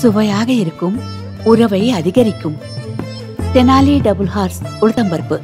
சுவையாக இருக்கும் உறவை அதிகரிக்கும். தெனாலி டபுள் ஹார்ஸ் உளுத்தம்பருப்பு